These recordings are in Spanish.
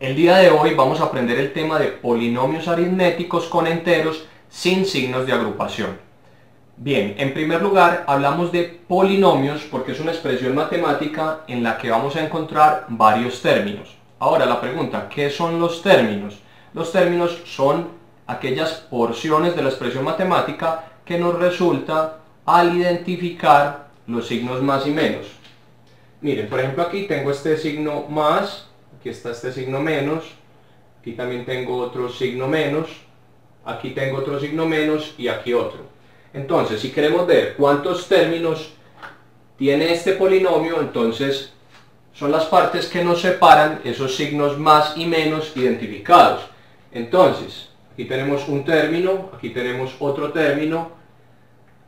El día de hoy vamos a aprender el tema de polinomios aritméticos con enteros sin signos de agrupación. Bien, en primer lugar hablamos de polinomios porque es una expresión matemática en la que vamos a encontrar varios términos. Ahora la pregunta, ¿qué son los términos? Los términos son aquellas porciones de la expresión matemática que nos resulta al identificar los signos más y menos. Miren, por ejemplo aquí tengo este signo más, aquí está este signo menos, aquí también tengo otro signo menos, aquí tengo otro signo menos y aquí otro. Entonces, si queremos ver cuántos términos tiene este polinomio, entonces son las partes que nos separan esos signos más y menos identificados. Entonces, aquí tenemos un término, aquí tenemos otro término,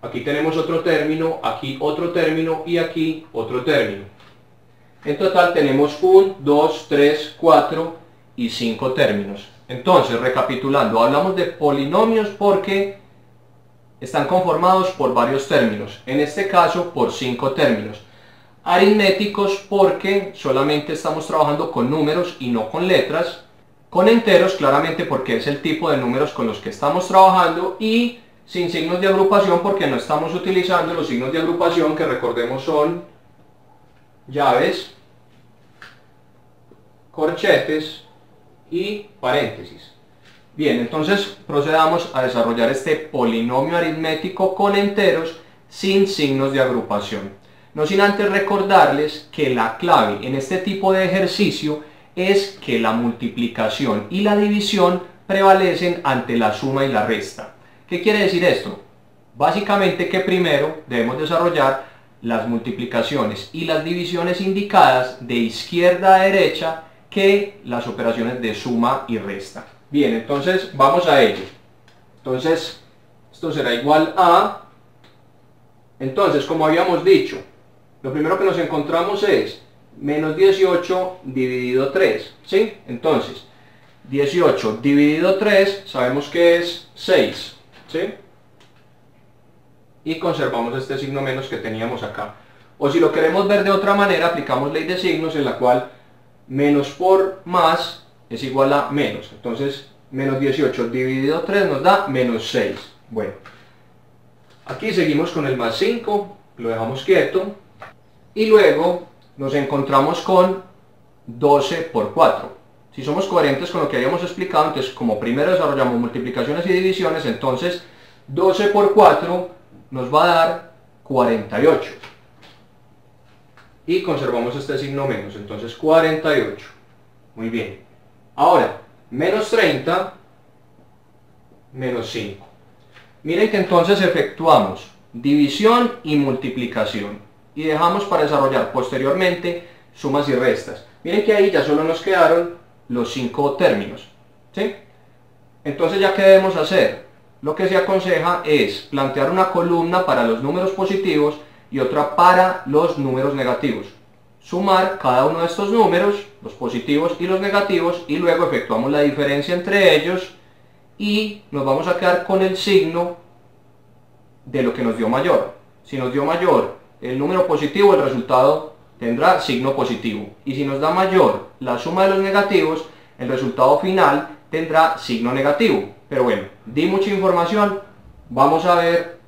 aquí tenemos otro término, aquí otro término y aquí otro término. En total tenemos 1, 2, 3, 4 y 5 términos. Entonces, recapitulando, hablamos de polinomios porque están conformados por varios términos. En este caso, por 5 términos. Aritméticos porque solamente estamos trabajando con números y no con letras. Con enteros, claramente porque es el tipo de números con los que estamos trabajando. Y sin signos de agrupación porque no estamos utilizando los signos de agrupación que recordemos son llaves, corchetes y paréntesis. Bien, entonces procedamos a desarrollar este polinomio aritmético con enteros sin signos de agrupación. No sin antes recordarles que la clave en este tipo de ejercicio es que la multiplicación y la división prevalecen ante la suma y la resta. ¿Qué quiere decir esto? Básicamente que primero debemos desarrollar las multiplicaciones y las divisiones indicadas de izquierda a derecha que las operaciones de suma y resta. Bien, entonces vamos a ello. Entonces, esto será igual a... Entonces, como habíamos dicho, lo primero que nos encontramos es menos 18 dividido 3, ¿sí? Entonces, 18 dividido 3, sabemos que es 6, ¿sí? Y conservamos este signo menos que teníamos acá. O si lo queremos ver de otra manera, aplicamos ley de signos en la cual menos por más es igual a menos. Entonces, menos 18 dividido 3 nos da menos 6. Bueno, aquí seguimos con el más 5, lo dejamos quieto. Y luego nos encontramos con 12 por 4. Si somos coherentes con lo que habíamos explicado, entonces como primero desarrollamos multiplicaciones y divisiones, entonces 12 por 4 nos va a dar 48. Y conservamos este signo menos, entonces 48. Muy bien. Ahora, menos 30, menos 5. Miren que entonces efectuamos división y multiplicación. Y dejamos para desarrollar posteriormente sumas y restas. Miren que ahí ya solo nos quedaron los 5 términos. ¿sí? Entonces ya qué debemos hacer? Lo que se aconseja es plantear una columna para los números positivos y otra para los números negativos. Sumar cada uno de estos números, los positivos y los negativos, y luego efectuamos la diferencia entre ellos y nos vamos a quedar con el signo de lo que nos dio mayor. Si nos dio mayor el número positivo, el resultado tendrá signo positivo. Y si nos da mayor la suma de los negativos, el resultado final tendrá signo negativo. Pero bueno, di mucha información, vamos a ver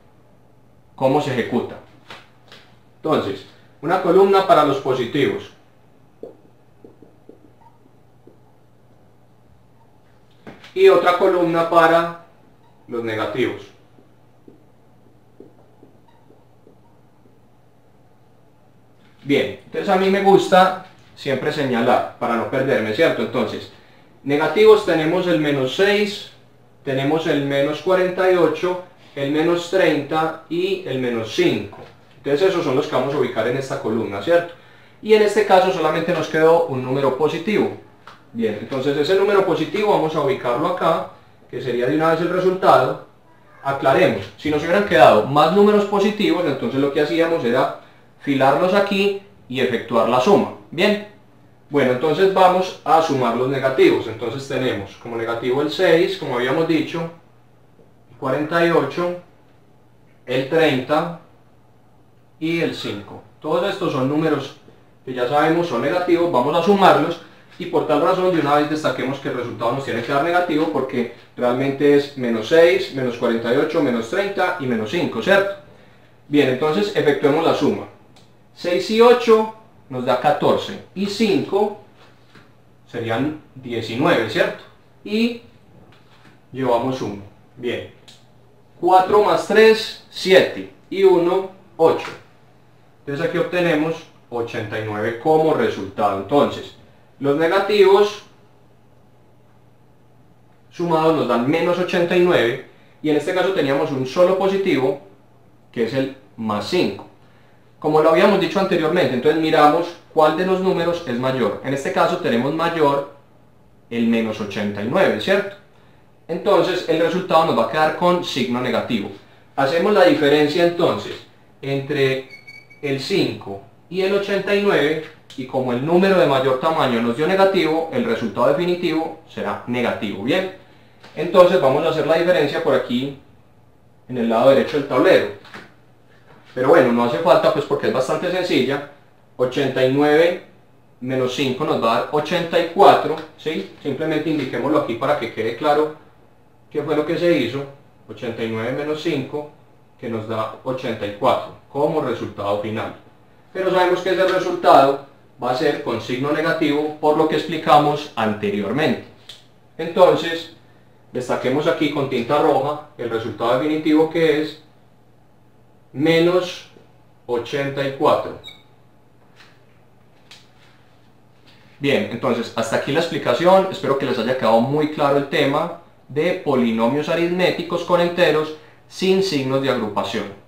cómo se ejecuta. Entonces, una columna para los positivos. Y otra columna para los negativos. Bien, entonces a mí me gusta siempre señalar para no perderme, ¿cierto? Entonces, negativos tenemos el menos 6, tenemos el menos 48, el menos 30 y el menos 5. Entonces esos son los que vamos a ubicar en esta columna, ¿cierto? Y en este caso solamente nos quedó un número positivo. Bien, entonces ese número positivo vamos a ubicarlo acá, que sería de una vez el resultado. Aclaremos, si nos hubieran quedado más números positivos, entonces lo que hacíamos era filarlos aquí y efectuar la suma. Bien, bueno, entonces vamos a sumar los negativos. Entonces tenemos como negativo el 6, como habíamos dicho, 48, el 30 y el 5. Todos estos son números que ya sabemos son negativos, vamos a sumarlos y por tal razón de una vez destaquemos que el resultado nos tiene que dar negativo porque realmente es menos 6, menos 48, menos 30 y menos 5, ¿cierto? Bien, entonces efectuemos la suma. 6 y 8 nos da 14 y 5 serían 19, ¿cierto? Y llevamos 1. Bien. 4 más 3, 7 y 1, 8. Entonces aquí obtenemos 89 como resultado. Entonces, los negativos sumados nos dan menos 89 y en este caso teníamos un solo positivo que es el más 5. Como lo habíamos dicho anteriormente, entonces miramos cuál de los números es mayor. En este caso tenemos mayor el menos 89, ¿cierto? Entonces el resultado nos va a quedar con signo negativo. Hacemos la diferencia entonces entre el 5 y el 89 y como el número de mayor tamaño nos dio negativo, el resultado definitivo será negativo. Bien, entonces vamos a hacer la diferencia por aquí en el lado derecho del tablero. Pero bueno, no hace falta pues porque es bastante sencilla. 89 menos 5 nos va a dar 84, ¿sí? Simplemente indiquémoslo aquí para que quede claro qué fue lo que se hizo. 89 menos 5 que nos da 84 como resultado final. Pero sabemos que ese resultado va a ser con signo negativo por lo que explicamos anteriormente. Entonces, destaquemos aquí con tinta roja el resultado definitivo que es menos 84. Bien, entonces hasta aquí la explicación, espero que les haya quedado muy claro el tema de polinomios aritméticos con enteros sin signos de agrupación.